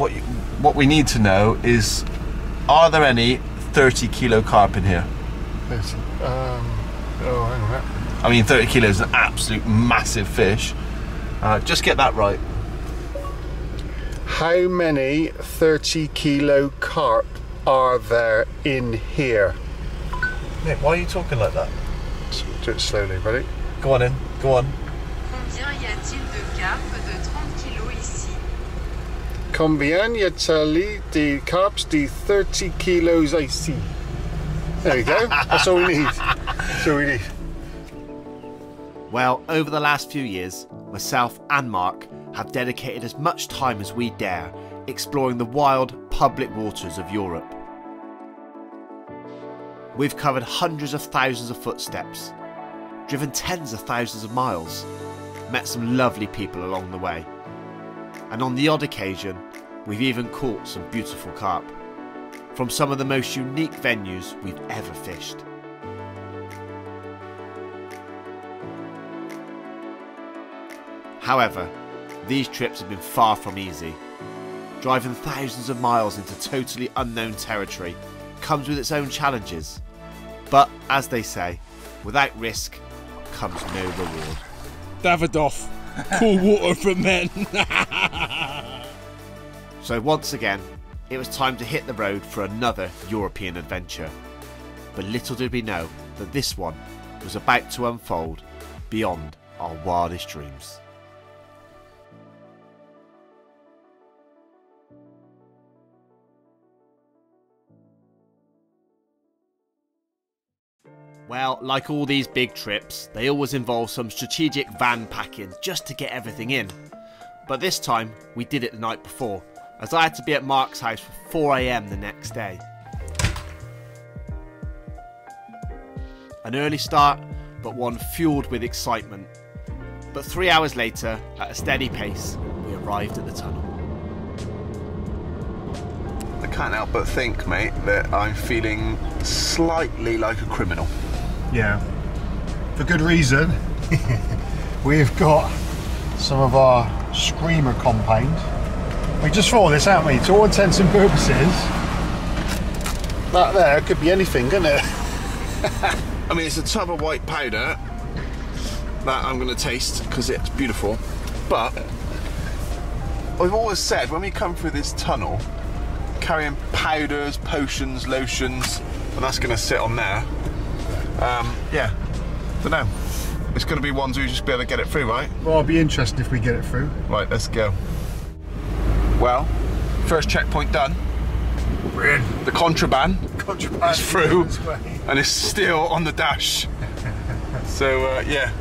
what you, what we need to know is, are there any 30 kilo carp in here? 30. Um, oh, hang on. that- I mean, 30 kilos is an absolute massive fish. Uh, just get that right. How many 30 kilo carp are there in here? Nick, why are you talking like that? Do it slowly, ready? Go on in, go on. Combien y a-t-il de carpes de 30 kilos ici Y a-t-il de carps de 30 kilos ici? There we go. That's all we need. That's all we need. Well, over the last few years, myself and Mark have dedicated as much time as we dare exploring the wild public waters of Europe. We've covered hundreds of thousands of footsteps, driven tens of thousands of miles, met some lovely people along the way, and on the odd occasion, we've even caught some beautiful carp from some of the most unique venues we've ever fished. However, these trips have been far from easy. Driving thousands of miles into totally unknown territory comes with its own challenges. But as they say, without risk comes no reward. Davidoff. Cool water for men. So once again, it was time to hit the road for another European adventure. But little did we know that this one was about to unfold beyond our wildest dreams. Well, like all these big trips, they always involve some strategic van packing just to get everything in. But this time, we did it the night before, as I had to be at Mark's house for 4am the next day. An early start, but one fueled with excitement. But three hours later, at a steady pace, we arrived at the tunnel. I can't help but think, mate, that I'm feeling slightly like a criminal. Yeah. For good reason. We've got some of our screamer compound. We just thought this out, mate. To all intents and purposes, that there could be anything, couldn't it? I mean, it's a tub of white powder that I'm going to taste because it's beautiful. But I've always said when we come through this tunnel, carrying powders, potions, lotions, and that's going to sit on there. Um, yeah, don't know. It's going to be ones we just be able to get it through, right? Well, it'll be interesting if we get it through. Right, let's go. Well, first checkpoint done. We're in. The contraband Contraband It's through. and it's still on the dash. So uh, yeah,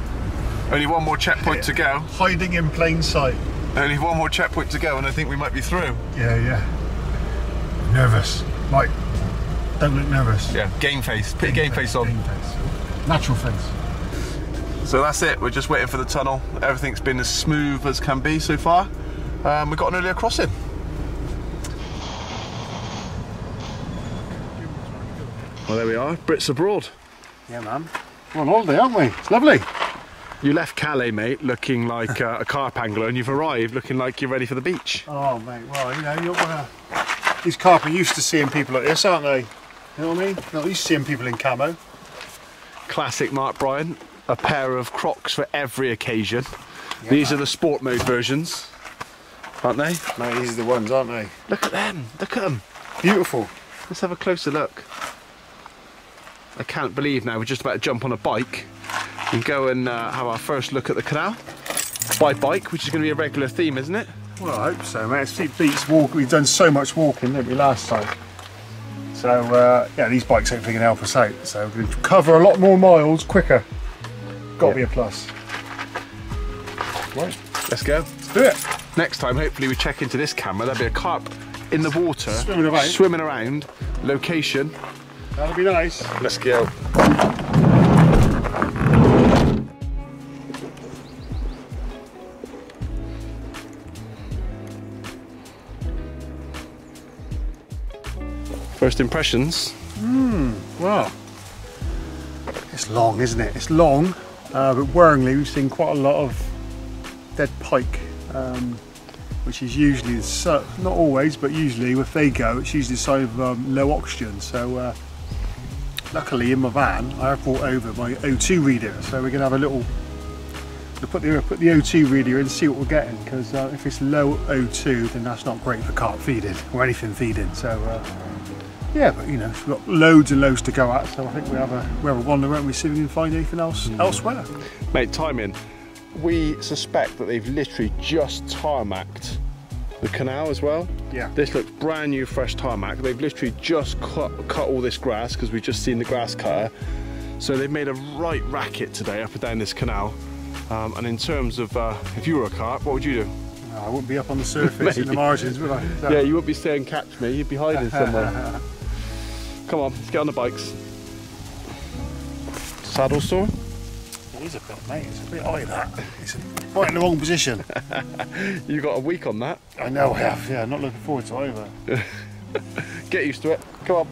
only one more checkpoint to go. Hiding in plain sight. Only one more checkpoint to go, and I think we might be through. Yeah, yeah. Nervous. Like, don't look nervous. Yeah, game face. Put your game face on. Game face. Natural face. So that's it. We're just waiting for the tunnel. Everything's been as smooth as can be so far. Um, we've got an earlier crossing. Well, there we are. Brits abroad. Yeah, man. We're on holiday, aren't we? It's lovely. You left Calais, mate, looking like uh, a carp angler, and you've arrived looking like you're ready for the beach. Oh, mate, well, you know, you're gonna... These carp are used to seeing people like this, aren't they? You know what I mean? Not used to seeing people in camo. Classic Mark Bryant. A pair of Crocs for every occasion. These are the sport mode versions, aren't they? Mate, these are the ones, aren't they? Look at them. Look at them. Beautiful. Let's have a closer look. I can't believe now we're just about to jump on a bike and go and uh, have our first look at the canal by bike, which is going to be a regular theme, isn't it? Well, I hope so, mate. It beats walk. We've done so much walking, didn't we, last time? So, uh, yeah, these bikes hopefully can help us out. So we're going to cover a lot more miles quicker. Got to be a plus. Right, Let's go. Let's do it. Next time, hopefully, we check into this camera. There'll be a carp in the water, Swimming around. swimming around. Location. That'll be nice. Let's go. First impressions. Mmm, wow. it's long, isn't it? It's long, uh, but worryingly, we've seen quite a lot of dead pike, um, which is usually so not always, but usually if they go, it's usually a sign of um, low oxygen. So uh, luckily in my van, I have brought over my O2 reader, so we're gonna have a little. We'll put the put the O2 reader in, and see what we're getting, because uh, if it's low O2, then that's not great for carp feeding or anything feeding. So. Uh, yeah, but you know, we've got loads and loads to go at, so I think we have a we have a wander around. We see if we can find anything else elsewhere. Mate, timing. We suspect that they've literally just tarmacked the canal as well. Yeah. This looks brand new, fresh tarmac. They've literally just cut, cut all this grass because we've just seen the grass cutter. So they've made a right racket today up and down this canal. Um, and in terms of uh, if you were a carp, what would you do? No, I wouldn't be up on the surface in the margins, would I? So- Yeah, you wouldn't be saying catch me, you'd be hiding somewhere. Come on, let's get on the bikes. Saddle store? It is a bit, mate. It's a bit high that. It's right in the wrong position. You got a week on that. I know I have. Yeah, not looking forward to it either. Get used to it. Come on.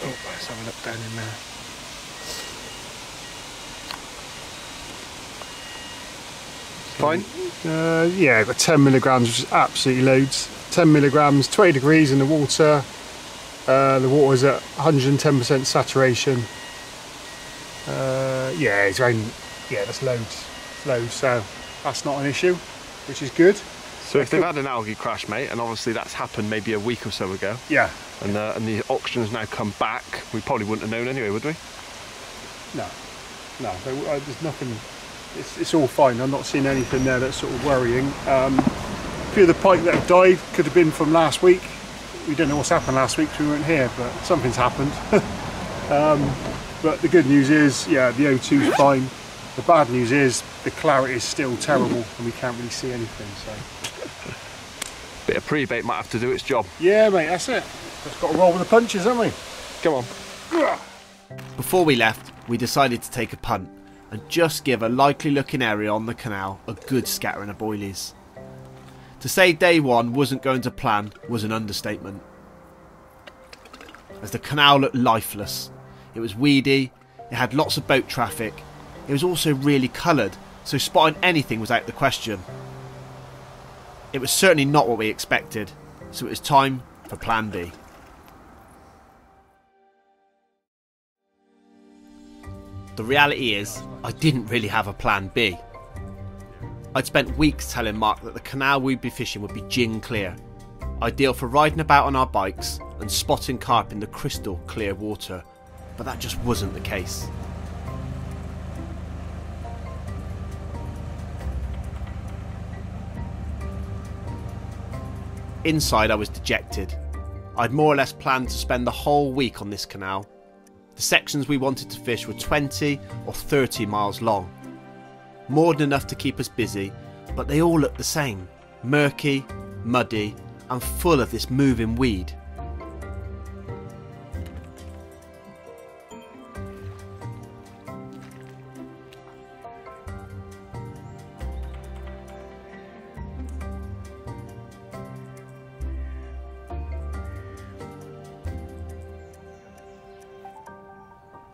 Oh, let's have a look down in there. Fine. Uh, yeah, got 10 milligrams, which is absolutely loads. 10 milligrams, 20 degrees in the water. Uh, the water is at 110% saturation. Uh, yeah, it's around. Yeah, that's loads, loads. So that's not an issue, which is good. So if they've had an algae crash, mate, and obviously that's happened maybe a week or so ago, Yeah. and uh, and the oxygen's now come back, we probably wouldn't have known anyway, would we? No, no. Uh, there's nothing. It's, it's all fine. I'm not seeing anything there that's sort of worrying. Um, few of the pike that have died could have been from last week. We don't know what's happened last week 'cause we weren't here, but something's happened. um, but the good news is, yeah, the O2's fine. The bad news is the clarity is still terrible and we can't really see anything. So Bit of pre-bait might have to do its job. yeah, mate, that's it. Just got to roll with the punches, haven't we? Come on. Before we left, we decided to take a punt and just give a likely looking area on the canal a good scattering of boilies. To say day one wasn't going to plan was an understatement. As the canal looked lifeless, it was weedy, it had lots of boat traffic, it was also really coloured, so spotting anything was out the question. It was certainly not what we expected, so it was time for Plan B. The reality is, I didn't really have a plan B. I'd spent weeks telling Mark that the canal we'd be fishing would be gin clear, ideal for riding about on our bikes and spotting carp in the crystal clear water, but that just wasn't the case. Inside, I was dejected. I'd more or less planned to spend the whole week on this canal. The sections we wanted to fish were 20 or 30 miles long. More than enough to keep us busy, but they all look the same murky, muddy, and full of this moving weed.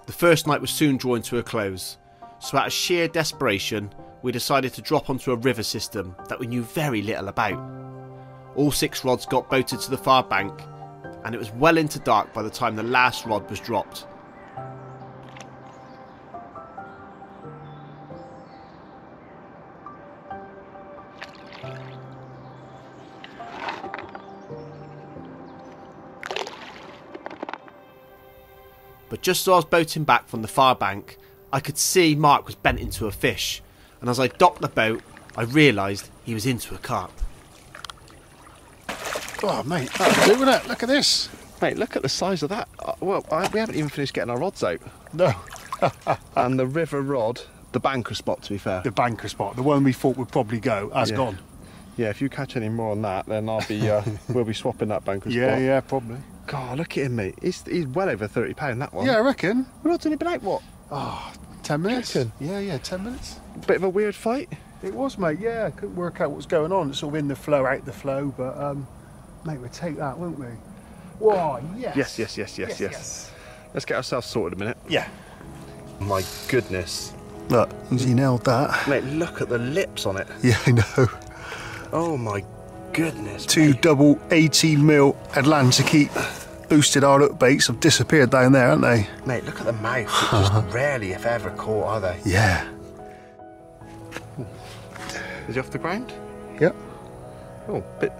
The first night was soon drawing to a close, so out of sheer desperation, we decided to drop onto a river system that we knew very little about. All six rods got boated to the far bank, and it was well into dark by the time the last rod was dropped. But just as I was boating back from the far bank, I could see Mark was bent into a fish, and as I docked the boat, I realised he was into a carp. Oh, mate, that'll do with it. Look at this. Mate, look at the size of that. Uh, well, I, we haven't even finished getting our rods out. No, And the river rod, the banker spot to be fair. the banker spot, the one we thought would probably go, has Yeah. gone. Yeah, if you catch any more on that, then I'll be, uh, we'll be swapping that banker Yeah, spot. yeah, yeah, probably. God, look at him, mate. He's, he's well over £30, that one. Yeah, I reckon. The rod's only been out, what? Ten minutes. Yeah, yeah, ten minutes. Bit of a weird fight. It was, mate. Yeah, I couldn't work out what was going on. It's all in the flow, out the flow, but um, mate, we'll take that, won't we? Whoa, yes. Yes, yes, yes, yes, yes. Let's get ourselves sorted a minute. Yeah. My goodness. Look, he nailed that. Mate, look at the lips on it. Yeah, I know. Oh my goodness. Two double 18 mil Atlantic boosted our look baits have disappeared down there, haven't they? Mate, look at the mouth. It's just rarely, if ever, caught, are they? Yeah. Is he off the ground? Yep. Oh, bit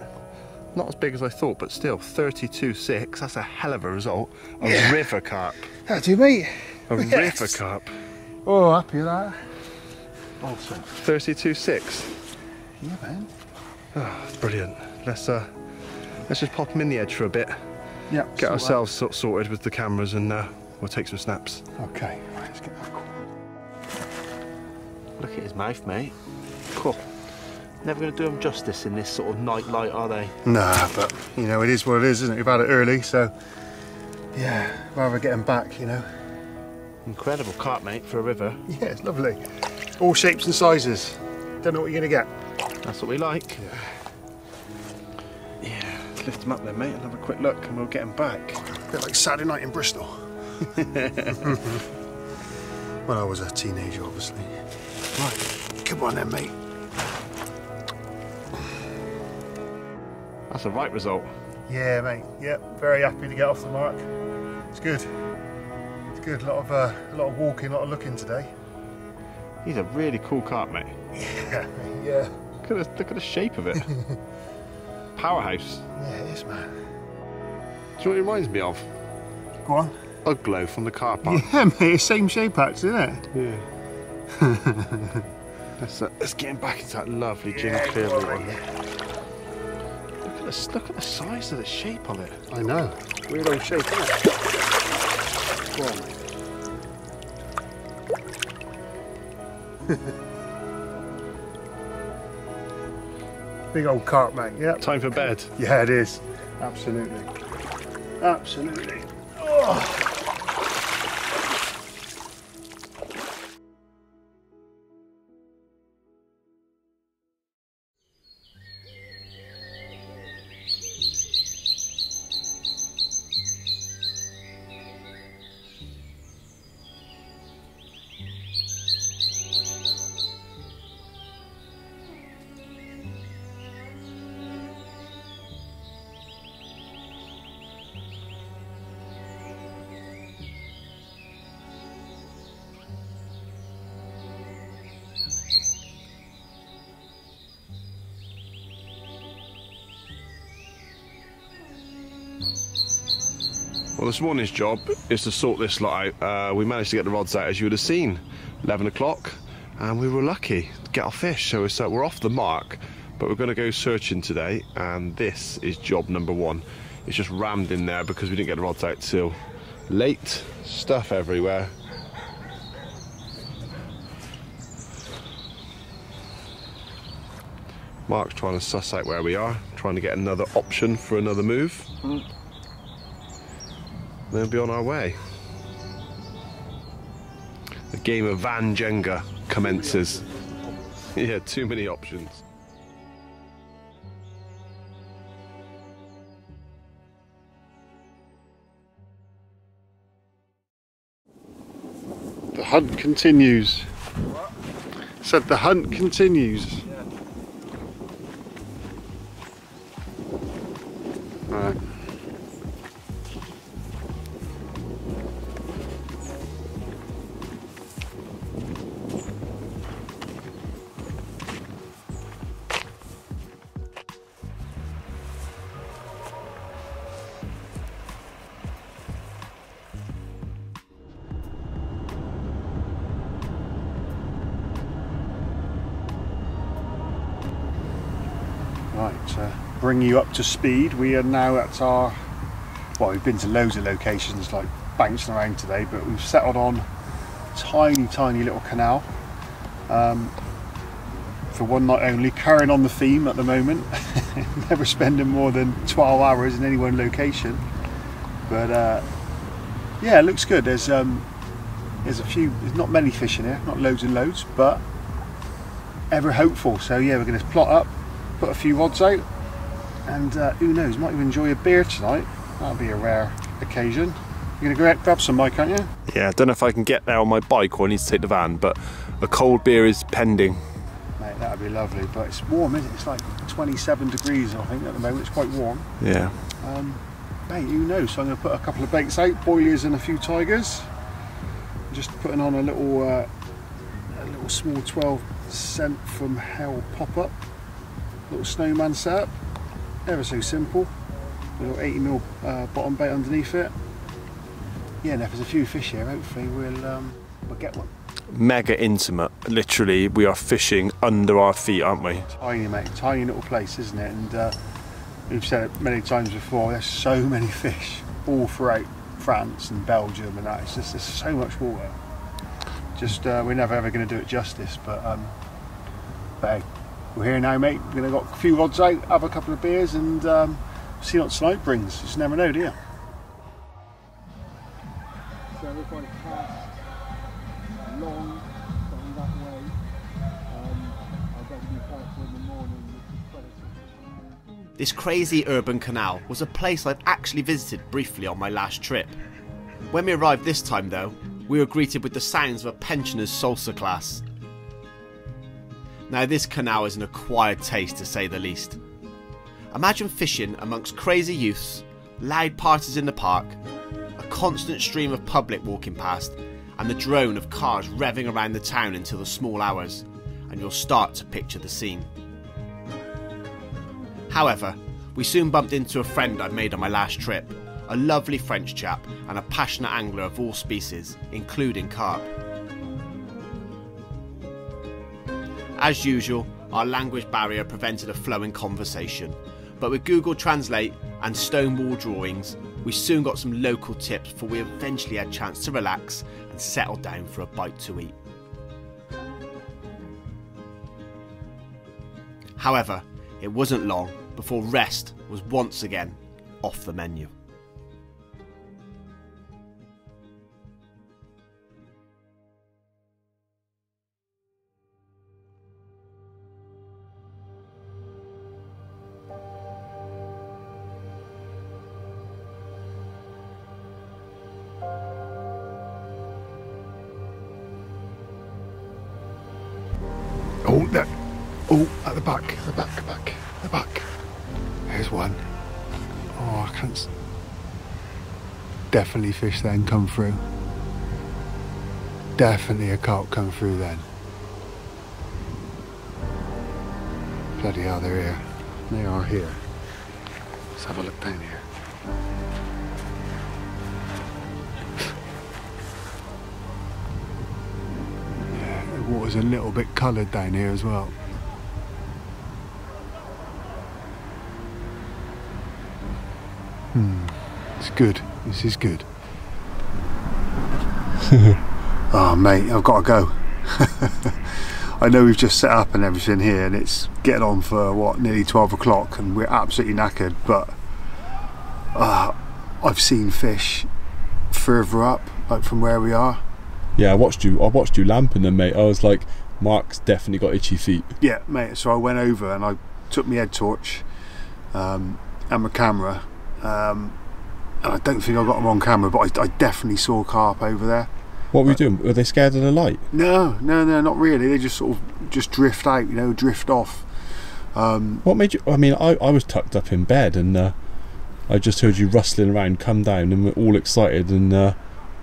not as big as I thought, but still 32.6. That's a hell of a result. A Yeah. river carp. That do, you mate. A Yes. river carp. Oh, happy with that. Awesome. 32.6. Yeah, man. Brilliant. Let's uh, let's just pop him in the edge for a bit. Yeah. Get ourselves sort sorted with the cameras, and uh, we'll take some snaps. Okay, right, let's get that. Look at his mouth, mate. Cool. Never going to do him justice in this sort of night light, are they? Nah, but you know, it is what it is, isn't it? We've had it early, so yeah, rather get him back, you know. Incredible carp, mate, for a river. Yeah, it's lovely. All shapes and sizes. Don't know what you're gonna get. That's what we like. Yeah. Let's lift him up there, mate, and have a quick look, and we'll get him back. A bit like Saturday night in Bristol. when I was a teenager, obviously. Right, come on then, mate. That's a right result. Yeah, mate. Yep, very happy to get off the mark. It's good. It's good. A lot of uh, a lot of walking, a lot of looking today. He's a really cool carp, mate. Yeah, yeah. Look at the, look at the shape of it. Powerhouse. Yeah, it is, man. Do you know what it reminds me of? Go on. Uglow from the car park. Yeah, mate. Same shape, actually, isn't it? Yeah. let's, uh, let's get him back into that lovely gin Yeah, clear go on, water. Look at, the, look at the size of the shape of it. I know. Weird old shape, isn't it? Go on, Big old carp, mate. Yep. Time for bed. Yeah, it is. Absolutely. Absolutely. Oh. Well, this morning's job is to sort this lot out. Uh, we managed to get the rods out, as you would have seen, 11 o'clock, and we were lucky to get our fish. So uh, we're off the mark, but we're going to go searching today, and this is job number one. It's just rammed in there because we didn't get the rods out till late. Stuff everywhere. Mark's trying to suss out where we are, trying to get another option for another move. Then we'll be on our way. The game of Van Jenga commences. Yeah, too many options. The hunt continues. Said the hunt continues. Right, uh, bring you up to speed. We are now at our. Well, we've been to loads of locations, like bouncing around today, but we've settled on tiny, tiny little canal um, for one night only. Carrying on the theme at the moment. Never spending more than 12 hours in any one location, but uh, yeah, it looks good. There's um, there's a few. There's not many fish in here, not loads and loads, but ever hopeful. So yeah, we're going to plot up few rods out and uh, who knows might even enjoy a beer tonight that'll be a rare occasion You're to go grab some, Mike, aren't you? Yeah, I don't know if I can get there on my bike or I need to take the van, but a cold beer is pending. Mate, that'd be lovely. But it's warm, isn't it? It's like 27 degrees, I think, at the moment. It's quite warm. Yeah. Um, mate, who knows? So I'm to put a couple of baits out, boilies and a few tigers. Just putting on a little, uh, a little small 12 cent from Hell pop up, little snowman setup. Ever so simple. A little 80 mil uh, bottom bait underneath it. Yeah, and if there's a few fish here, hopefully we'll um, we'll get one. Mega intimate. Literally, we are fishing under our feet, aren't we? Tiny, mate, tiny little place, isn't it? And uh, we've said it many times before. There's so many fish all throughout France and Belgium, and that. It's just there's so much water. Just uh, we're never ever going to do it justice, but um, but hey, we're here now, mate. We're going to got a few rods out, have a couple of beers, and um, see what tonight brings. You just never know, do you? So we're quite fast, long, going that way. Um, I'll definitely be careful in the morning with the predators. This crazy urban canal was a place I've actually visited briefly on my last trip. When we arrived this time, though, we were greeted with the sounds of a pensioner's salsa class. Now, this canal is an acquired taste to say the least. Imagine fishing amongst crazy youths, loud parties in the park, a constant stream of public walking past, and the drone of cars revving around the town until the small hours, and you'll start to picture the scene. However, we soon bumped into a friend I'd made on my last trip, a lovely French chap and a passionate angler of all species, including carp. As usual, our language barrier prevented a flowing conversation, but with Google Translate and stonewall drawings, we soon got some local tips before we eventually had a chance to relax and settle down for a bite to eat. However, it wasn't long before rest was once again off the menu. Fish then come through. Definitely a carp come through then. Bloody hell, they're here. They are here. Let's have a look down here. The water's a little bit coloured down here as well. Hmm, it's good. This is good. oh, mate, I've got to go. I know we've just set up and everything here, and it's getting on for what nearly 12 o'clock, and we're absolutely knackered. But uh, I've seen fish further up, like from where we are. Yeah, I watched you. I watched you lamping them, mate. I was like, Mark's definitely got itchy feet. Yeah, mate. So I went over and I took my head torch um, and my camera. Um, and I don't think I got them on camera, but I, I definitely saw carp over there. What were you doing? Were they scared of the light? No, no, no, not really. They just sort of just drift out, you know, drift off. Um, What made you? I mean, I, I was tucked up in bed and uh, I just heard you rustling around, come down, and we're all excited. And uh,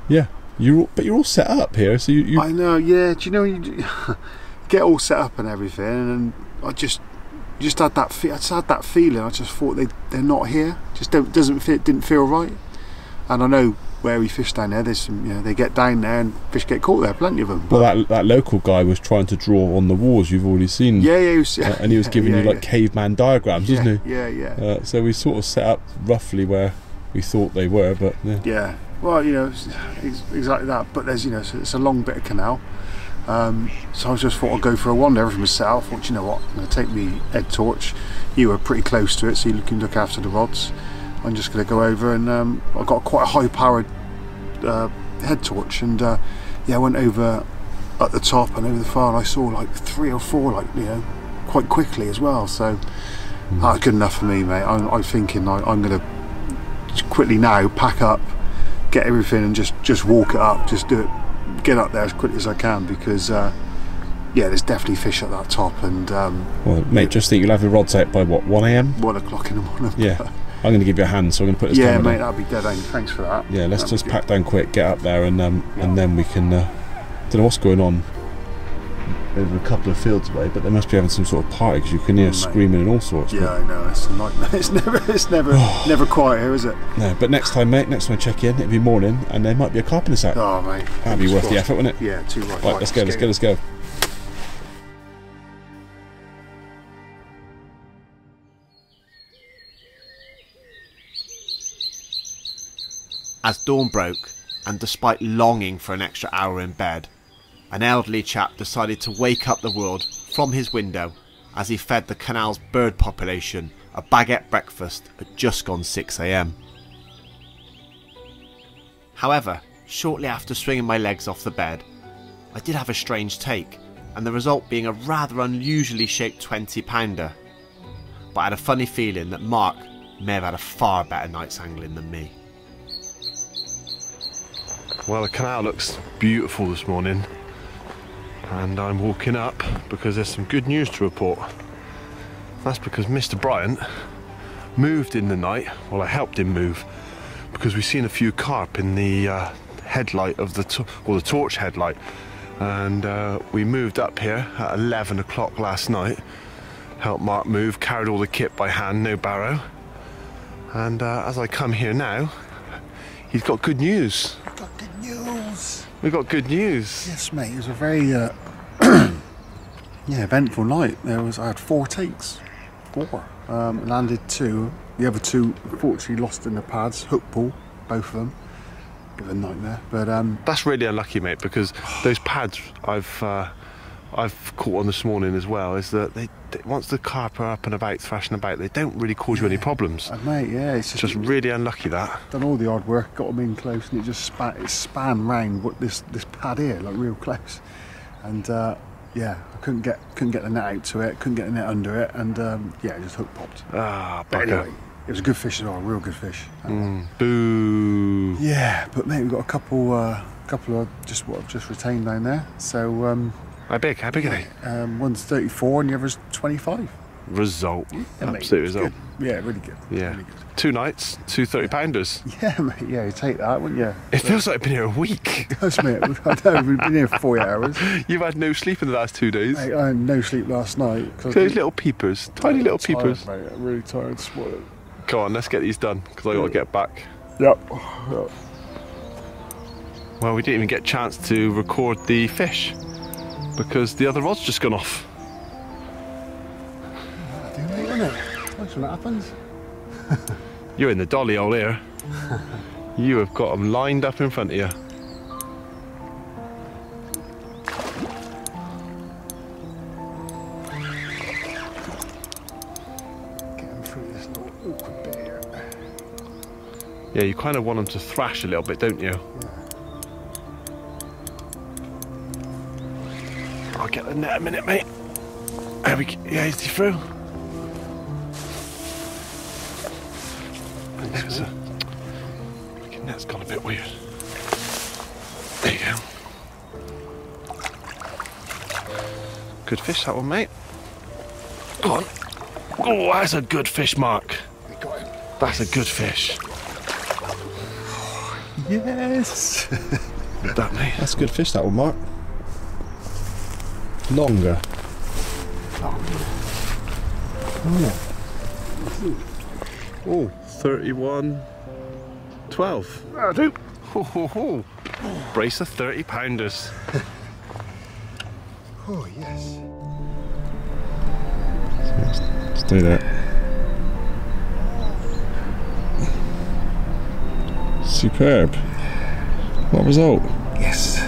yeah, you're all, but you're all set up here, so you, you I know, yeah. Do you know you get all set up and everything, and I just just had that fe- I just had that feeling. I just thought they they're not here. Just don't doesn't fit didn't feel right. And I know where we fish down there. There's some you know they get down there and fish get caught there. Plenty of them. well, that that local guy was trying to draw on the walls you've already seen. yeah, yeah, he was, Uh, and he was giving yeah, you like yeah. caveman diagrams, yeah, wasn't he? Yeah, yeah, Uh, so we sort of set up roughly where we thought they were, but yeah. yeah. Well, you know, it's, it's exactly that. But there's you know, so it's a long bit of canal. Um, so I just thought I'd go for a wander. Everything was set up. I thought, you know what, I'm going to take me head torch. You were pretty close to it, so you can look after the rods. I'm just going to go over and um, I've got quite a high powered uh, head torch. And uh, yeah, I went over at the top and over the far and I saw like three or four, like, you know, quite quickly as well. So that's good enough for me, mate. I'm, I'm thinking I, I'm going to quickly now pack up, get everything and just just walk it up. Just do it, get up there as quickly as I can because uh, yeah, there's definitely fish at that top and um, Well, mate, just think you'll have your rods out by what, 1 a.m.? one o'clock in the morning. Yeah. I'm going to give you a hand, so I'm going to put this yeah, camera mate, down. that'd be dead aim. Thanks for that. Yeah, let's That'd just pack down quick, get up there, and um, and then we can. Uh, don't know what's going on over a couple of fields away, but they must be having some sort of party because you can hear Mate. screaming and all sorts. Yeah, I know. It's a nightmare. It's never, it's never, never quiet here, is it? No, but next time, mate, next time I check in, it'll be morning, and there might be a carp in the sack. Oh, mate. That'd be worth the effort, wouldn't it? Yeah, too right. Right, let's go, let's go, let's go. As dawn broke, and despite longing for an extra hour in bed, an elderly chap decided to wake up the world from his window as he fed the canal's bird population a baguette breakfast at just gone 6am. However, shortly after swinging my legs off the bed, I did have a strange take, and the result being a rather unusually shaped 20 pounder. But I had a funny feeling that Mark may have had a far better night's angling than me. Well, the canal looks beautiful this morning, and I'm walking up because there's some good news to report. That's because Mr. Bryant moved in the night. Well, I helped him move because we've seen a few carp in the uh, headlight of the to- or the torch headlight, and uh, we moved up here at 11 o'clock last night. Helped Mark move, carried all the kit by hand, no barrow. And uh, as I come here now, he's got good news. Got good news. We got good news. Yes, mate. It was a very uh, yeah eventful night. There was I had four takes, four. Um, landed two. The other two, unfortunately, lost in the pads. Hook pull, both of them. Bit of a nightmare. But um, That's really unlucky, mate, because those pads I've uh, I've caught on this morning as well. Is that they once the carp are up and about, thrashing about, they don't really cause you any problems. uh, mate, yeah, it's just, Just really unlucky that. done all the hard work, got them in close, and it just span, it span round what this this pad here, like real close. And uh, yeah, I couldn't get couldn't get the net out to it, couldn't get the net under it, and um, yeah, it just hook popped. Ah, But anyway, it was a good fish as well, real good fish. Mm, boo. Yeah, but mate, we've got a couple, uh, couple of just what I've just retained down there. So um, How big? How big are they? um, one's 34 and the other's 25. Result. Yeah, Absolute result. good. Yeah, really good. Yeah. Really good. Two nights, two 30 pounders. Yeah, mate. Yeah, you take that, wouldn't you? It feels like I've been here a week. Does, mate. I know we've been here for four hours. You've had no sleep in the last two days. Mate, I had no sleep last night. 'cause I was Those little peepers, tiny little tired, peepers. Mate. I'm really tired. Spoiled. Come on, let's get these done because I got to get back. Yep. yep. Well, we didn't even get a chance to record the fish because the other rod's just gone off. Do mate, isn't it? That's when that happens. You're in the dolly hole here. you have got them lined up in front of you. Getting through this awkward bit. Yeah, you kind of want them to thrash a little bit, don't you? I'll get the net a minute, mate. There we go. Yeah, is he through? The net's, a, the net's gone a bit weird. There you go. Good fish, that one, mate. Go on. Oh, that's a good fish, Mark. We got him. That's a good fish. Yes. That, mate. That's a good fish, that one, Mark. Longer. Oh, 31 12. I do. Ho, ho, ho. Brace of 30 pounders. Oh yes. Let's do that. Superb. What result? Yes.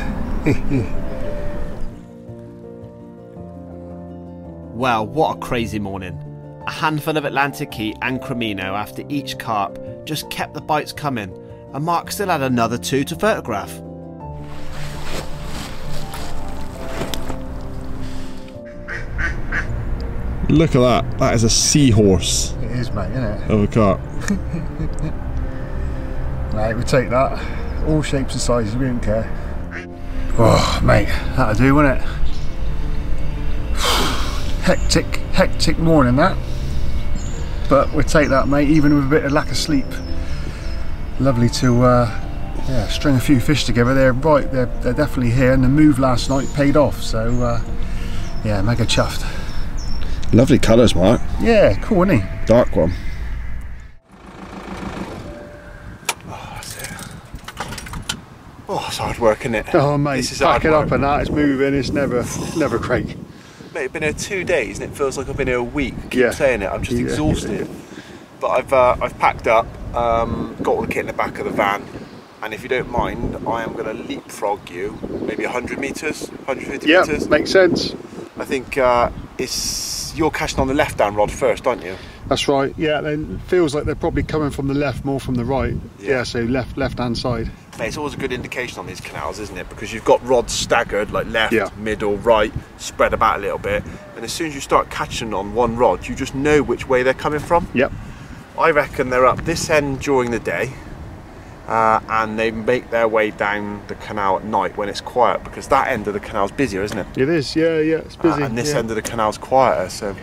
Well, what a crazy morning. A handful of Atlantic Key and Cremino after each carp just kept the bites coming, and Mark still had another two to photograph. Look at that. That is a seahorse It is, mate, isn't it? of a carp. Right, we take that. all shapes and sizes, we don't care. Oh, mate, that'll do, won't it? Hectic, hectic morning that. But we'll take that, mate, even with a bit of lack of sleep. Lovely to uh, yeah, string a few fish together. They're right, they're, they're definitely here, and the move last night paid off. So, uh, yeah, mega chuffed. Lovely colours, Mark. Yeah, cool, isn't he? Dark one. Oh, it's hard work, isn't it? Oh, mate, This is back hard it up work. and that, it's moving, it's never, it's never great. Mate, I've been here two days and it feels like I've been here a week. Keep Yeah. saying it. I'm just Yeah. exhausted. But I've uh, I've packed up, um, got all the kit in the back of the van, and if you don't mind, I am going to leapfrog you, maybe 100 meters, 150 Yeah, meters. makes sense. I think uh, it's you're casting on the left down rod first, aren't you? That's right. Yeah, then feels like they're probably coming from the left more from the right. Yeah. Yeah, so left left hand side. Mate, it's always a good indication on these canals, isn't it? Because you've got rods staggered, like left, Yeah. middle, right, spread about a little bit. And as soon as you start catching on one rod, you just know which way they're coming from. Yep. I reckon they're up this end during the day, uh, and they make their way down the canal at night when it's quiet because that end of the canal's busier, isn't it? It is. Yeah, yeah. It's busy. Uh, and this yeah. end of the canal's quieter, so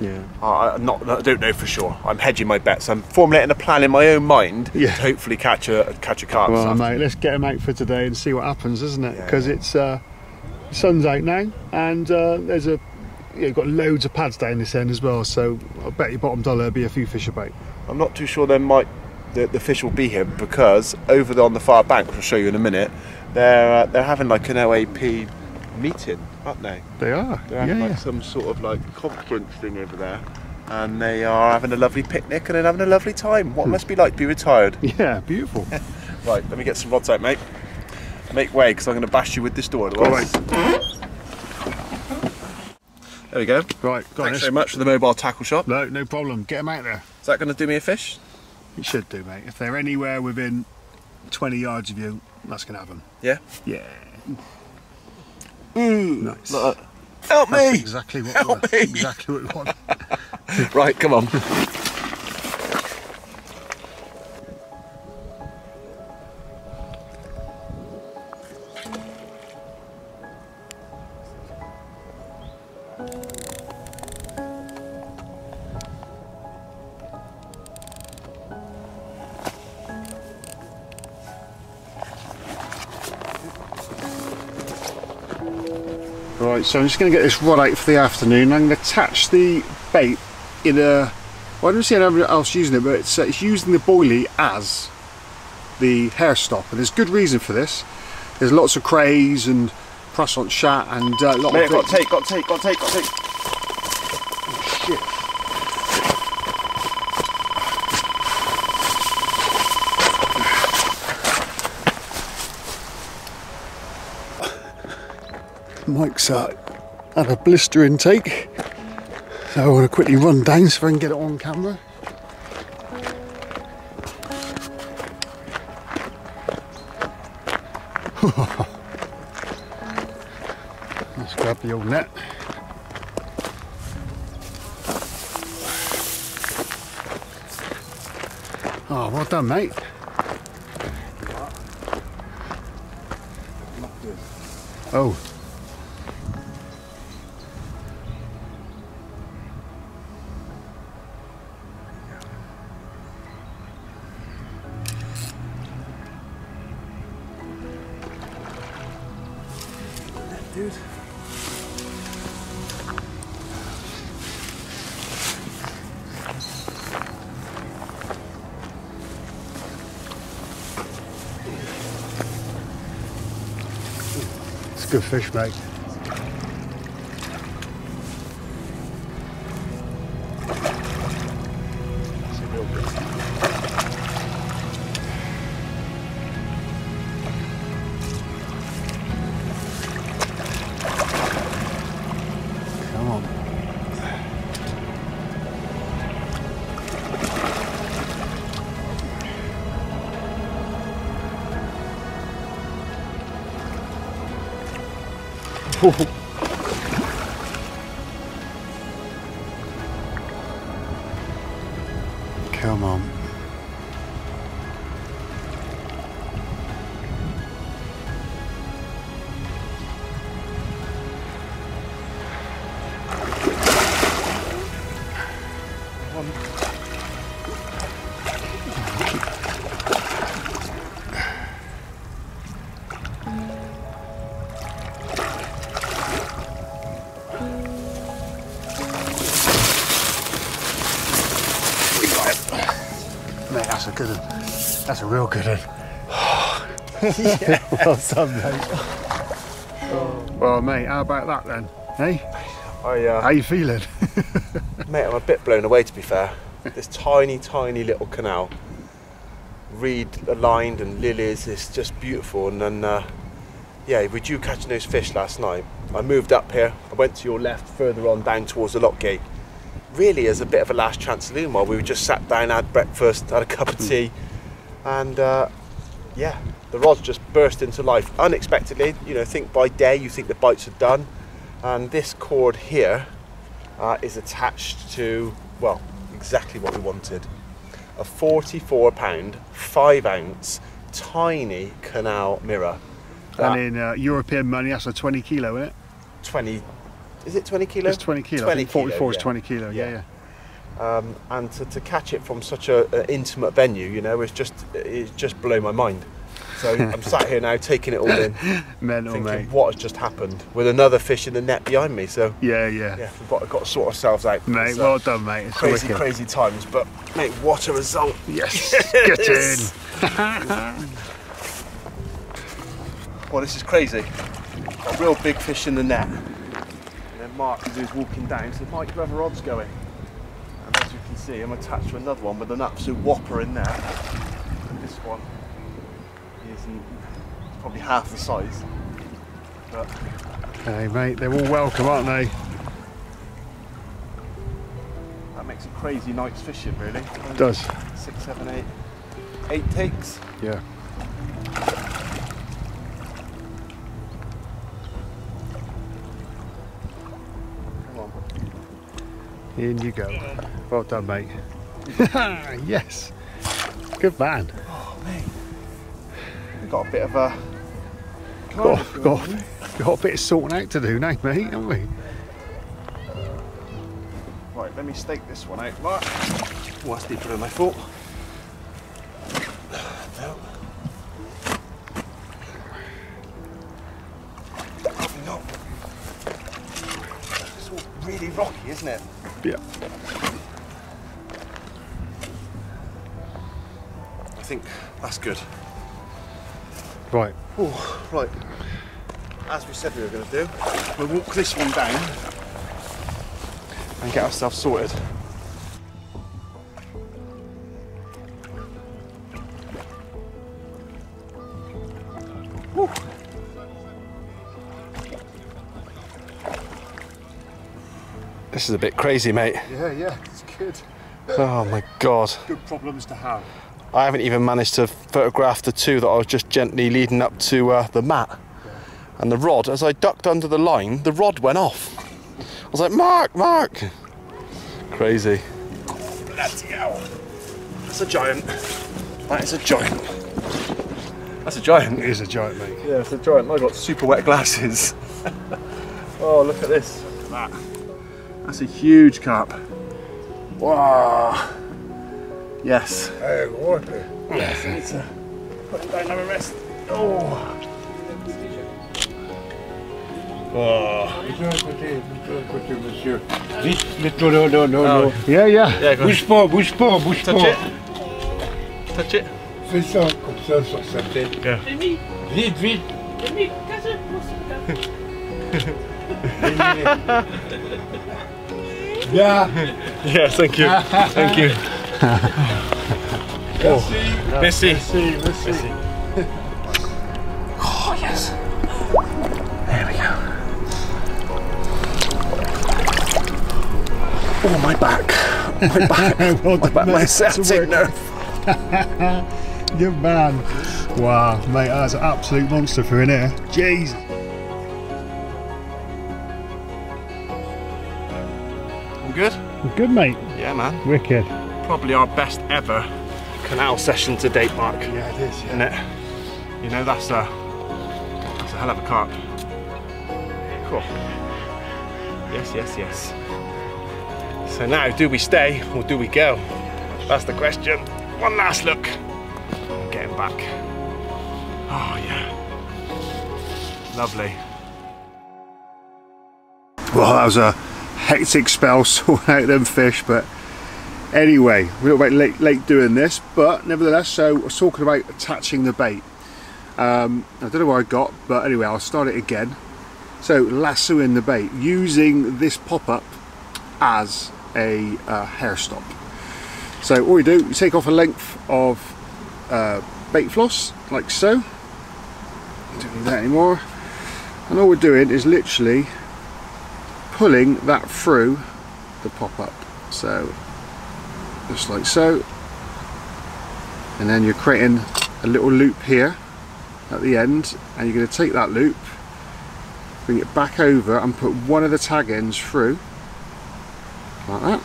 Yeah. uh, I'm not, I don't know for sure. I'm hedging my bets. I'm formulating a plan in my own mind Yeah. to hopefully catch a catch a carp. Well, mate, let's get them out for today and see what happens, isn't it? Because yeah. it's uh, sun's out now, and uh, there's a you've got loads of pads down this end as well. So I bet your bottom dollar there'll be a few fish about. I'm not too sure there might the, the fish will be here because over the, on the far bank, which I'll show you in a minute, they're uh, they're having like an OAP meeting, aren't they? They are. They're yeah, having like yeah. some sort of like conference thing over there, and they are having a lovely picnic and they're having a lovely time. Hmm. What must be like to be retired? Yeah, beautiful. right, let me get some rods out, mate. Make way, because I'm going to bash you with this door. All otherwise. There we go. right, on. Thanks let's- very much for the mobile tackle shop. No, no problem. Get them out there. Is that going to do me a fish? It should do, mate. If they're anywhere within 20 yards of you, that's gonna happen. Yeah. Yeah. Ooh, Nice. look. Help That's me! exactly what Help we me. Exactly what we want. Right, come on. so I'm just going to get this rod out for the afternoon. I'm going to attach the bait in a. Well, I don't see anyone else using it, but it's, uh, it's using the boilie as the hair stop, and there's good reason for this. There's lots of crays and croissant chat and uh, a lot Mate, of. got take, got take, got take, got take. Shit. Mike's uh, had a blister intake, so I want to quickly run down so I can get it on camera. Let's grab the old net. Oh, well done, mate. Oh. Fish, mate. Come on. Well done, mate. Well, mate, how about that then? Hey, I, uh, how you feeling? Mate, I'm a bit blown away to be fair. This tiny, tiny little canal, reed aligned and lilies, it's just beautiful. And then, uh, yeah, with you catching those fish last night, I moved up here. I went to your left, further on down towards the lock gate. Really, as a bit of a last chance saloon while we were just sat down, had breakfast, had a cup of tea, and uh, yeah, the rods just burst into life unexpectedly. You know, think by day you think the bites are done, and this cord here uh, is attached to, well, exactly what we wanted. A 44 pound, 5 ounce, tiny canal mirror. and in uh, European money, that's a 20 kilo, isn't it? 20, is it 20 kilo? It's 20 kilo. I 20 think 44 is yeah. 20 kilo, yeah, Yeah. yeah. Um, and to, to catch it from such an intimate venue, you know, it's just, it's just blew my mind. So I'm sat here now taking it all in, Mental, thinking mate. what has just happened with another fish in the net behind me. So Yeah, yeah. yeah, we've got, got to sort ourselves out. Mate, It's, uh, well done, mate. It's crazy, wicked. crazy times, but mate, what a result! Yes, get in. Well, this is crazy. A real big fish in the net. And then Mark, who's walking down, said, Mike, you have rods going. And as you can see, I'm attached to another one with an absolute whopper in there. And this one isn't probably half the size. But Hey, mate, they're all welcome, aren't they? that makes a crazy night's fishing, really. does. Six, seven, eight. Eight takes. Yeah. In you go. Well done, mate. yes. Good man. We've got a bit of a. Got, got, got a bit of sorting out to do now, mate, haven't we? Right, let me stake this one out, Mark. Oh, that's deeper than I thought. Right. As we said we were going to do, we'll walk this one down and get ourselves sorted. This is a bit crazy, mate. Yeah, yeah, it's good. Oh my god. Good problems to have. I haven't even managed to photograph the two that I was just gently leading up to uh, the mat. And the rod, as I ducked under the line, the rod went off. I was like, Mark, Mark! Crazy. Bloody hell. That's a giant. That is a giant. That's a giant. It is a giant, mate. Yeah, it's a giant. I got super wet glasses. oh, look at this. That. That's a huge carp. Wow. Yes. Hey, water. Yes, I need put it down, have a rest. Oh. monsieur. Vite, vite, non, non, non, non, non. Yeah, yeah. Yeah, go. Bouge pas, bouge pas, bouge Touch pas. it. Touch it. Fais ça, comme ça, sur sa tête. Vite, vite. Bien. Yeah, thank you. thank you. Merci. See, let's see. Oh, yes. There we go. Oh, my back. My back. well my done, back. My mate. That's a sciatic nerve. Good man. Wow, mate, that's an absolute monster for in here. Jesus. All good? Good, mate. Yeah, man. Wicked. Probably our best ever canal session to date, Mark. Yeah, it is. Isn't it? You know, that's a, that's a hell of a carp. Cool. Yes, yes, yes. So now, do we stay or do we go? That's the question. One last look. I'm getting back. Oh, yeah. Lovely. Well, that was a hectic spell sorting out them fish, but Anyway, we're a little bit late, late doing this, but nevertheless, so I was talking about attaching the bait. Um, I don't know where I got, but anyway, I'll start it again. So lassoing the bait using this pop-up as a uh, hair stop. So all you do, you take off a length of uh, bait floss, like so. Don't need that anymore. And all we're doing is literally pulling that through the pop-up. So just like so. And then you're creating a little loop here at the end and you're going to take that loop bring it back over and put one of the tag ends through like that.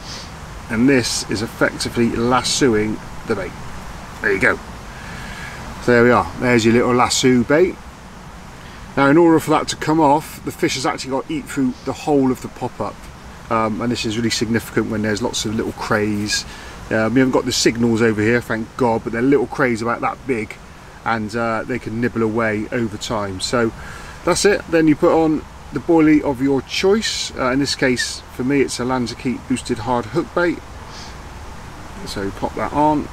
And this is effectively lassoing the bait. There you go. So there we are. There's your little lasso bait. Now in order for that to come off the fish has actually got to eat through the whole of the pop-up um, and this is really significant when there's lots of little crays um, we haven't got the signals over here thank god but they're little crays about that big and uh, they can nibble away over time. So that's it. Then you put on the boilie of your choice. Uh, in this case for me it's a Lanzakeet boosted hard hook bait. So pop that on.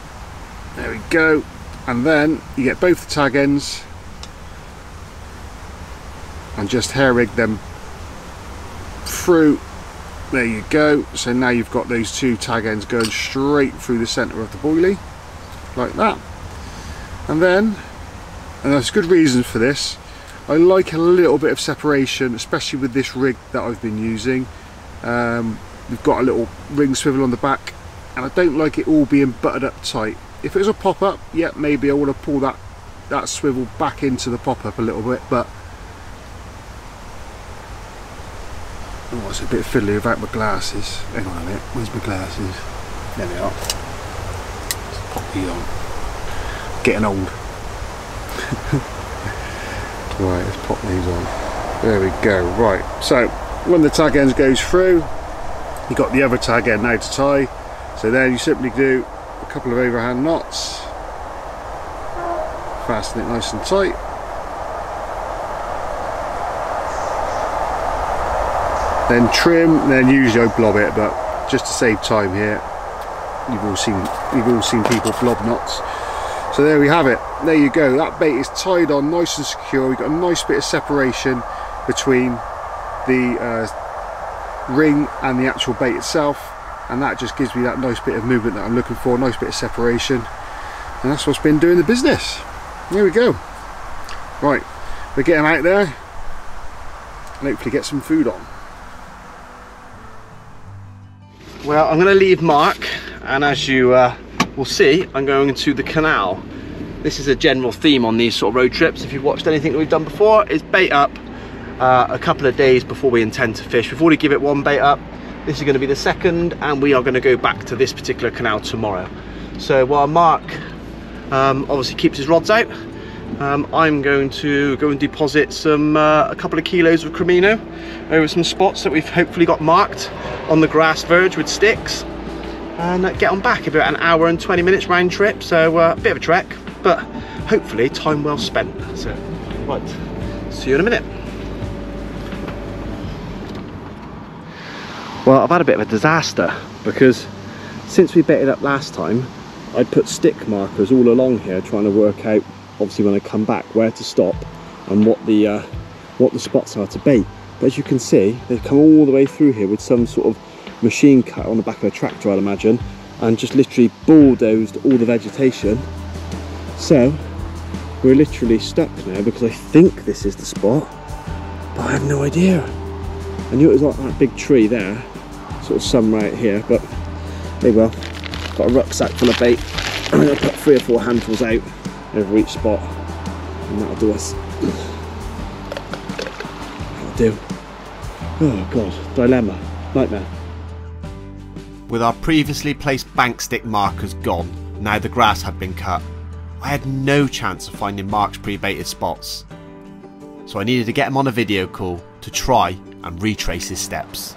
There we go. And then you get both the tag ends and just hair rig them through there you go. So now you've got those two tag ends going straight through the center of the boilie like that. And then and there's good reason for this I like a little bit of separation especially with this rig that I've been using. Um, we've got a little ring swivel on the back and I don't like it all being buttered up tight. If it was a pop-up yeah maybe I want to pull that that swivel back into the pop-up a little bit but oh it's a bit fiddly without my glasses. Hang on a minute where's my glasses? There they are. Let's pop these on getting old. Right let's pop these on. There we go right. So when the tag ends goes through you've got the other tag end now to tie. So then you simply do a couple of overhand knots. Fasten it nice and tight then trim then usually I blob it but just to save time here you've all seen you've all seen people blob knots. So there we have it. There you go. That bait is tied on nice and secure. We've got a nice bit of separation between the uh, ring and the actual bait itself and that just gives me that nice bit of movement that I'm looking for nice bit of separation. And that's what's been doing the business. There we go. Right we're getting out there. And hopefully get some food on Well, I'm going to leave Mark, and as you uh, will see, I'm going to the canal. This is a general theme on these sort of road trips. If you've watched anything that we've done before, is bait up uh, a couple of days before we intend to fish. We've already give it one bait up. This is going to be the second, and we are going to go back to this particular canal tomorrow. So while Mark um, obviously keeps his rods out, um, I'm going to go and deposit some uh, a couple of kilos of Cremino over some spots that we've hopefully got marked on the grass verge with sticks. And uh, get on back about an hour and 20 minutes round trip so uh, a bit of a trek but hopefully time well spent. So right see you in a minute. Well I've had a bit of a disaster because since we baited up last time I put stick markers all along here trying to work out obviously when I come back where to stop and what the uh, what the spots are to bait but as you can see they've come all the way through here with some sort of machine cut on the back of a tractor I'd imagine and just literally bulldozed all the vegetation. So we're literally stuck now because I think this is the spot but I have no idea. I knew it was like that big tree there sort of some right here but hey well got a rucksack full of bait I'm going to put three or four handfuls out over each spot. And that'll do us. That'll do. Oh god. Dilemma. Nightmare. With our previously placed bank stick markers gone now the grass had been cut I had no chance of finding Mark's pre-baited spots. So I needed to get him on a video call to try and retrace his steps.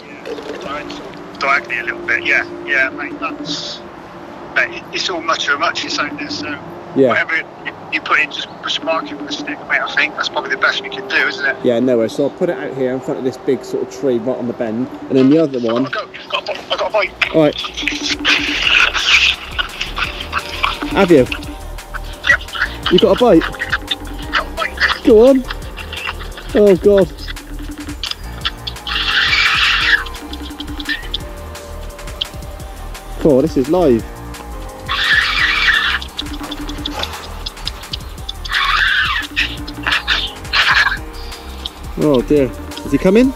Yeah, diagonally a little bit, yeah, yeah, mate, that's. But it's all much of a muchness, isn't it? So Yeah. whatever you put in just just mark it with a stick, mate. I think that's probably the best we can do, isn't it? Yeah, no worries. So I'll put it out here in front of this big sort of tree right on the bend, and then the other one. I've got, got, a, I've got a bite. All right. Have you? Yep. You got a bite? Got a bite. Go on. Oh god. Cool, this is live. Oh dear. Is he coming?